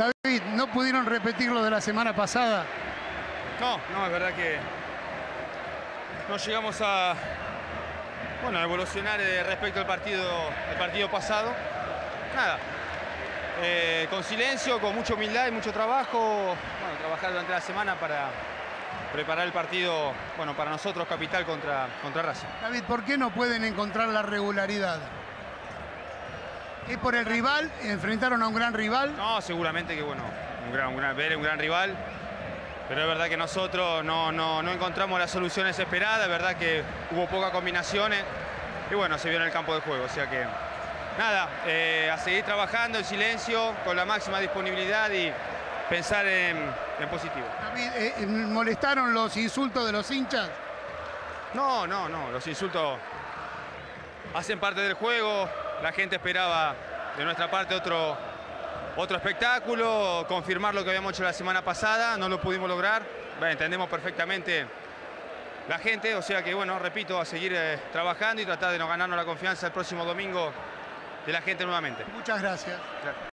David, ¿no pudieron repetir lo de la semana pasada? No, no, es verdad que no llegamos a bueno, a evolucionar eh, respecto al partido, al partido pasado. Nada, eh, con silencio, con mucha humildad y mucho trabajo. Bueno, trabajar durante la semana para preparar el partido, bueno, para nosotros capital contra, contra Racing. David, ¿por qué no pueden encontrar la regularidad? ¿Es por el rival? ¿Enfrentaron a un gran rival? No, seguramente que bueno, un gran, un gran, ver un gran rival. Pero es verdad que nosotros no, no, no encontramos las soluciones esperadas, es verdad que hubo pocas combinaciones y bueno, se vio en el campo de juego. O sea que nada, eh, a seguir trabajando en silencio, con la máxima disponibilidad y pensar en, en positivo. Eh, eh, ¿molestaron los insultos de los hinchas? No, no, no, los insultos hacen parte del juego, la gente esperaba de nuestra parte otro, otro espectáculo, confirmar lo que habíamos hecho la semana pasada, no lo pudimos lograr, entendemos perfectamente la gente, o sea que bueno, repito, a seguir eh, trabajando y tratar de no ganarnos la confianza el próximo domingo de la gente nuevamente. Muchas. Gracias.